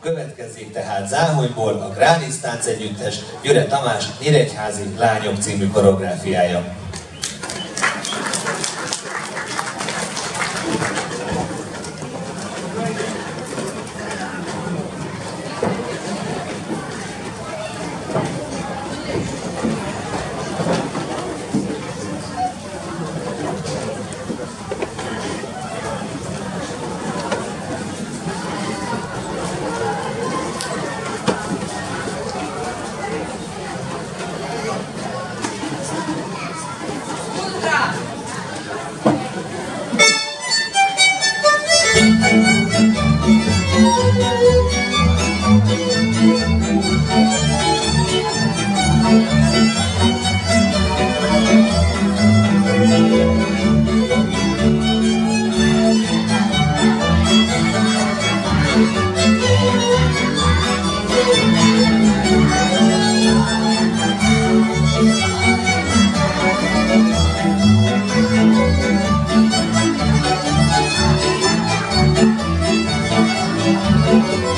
Következzék tehát Záhonyból a Gránisz Tánc Együttes Gyüre Tamás Nyíregyházi Lányok című koreográfiája.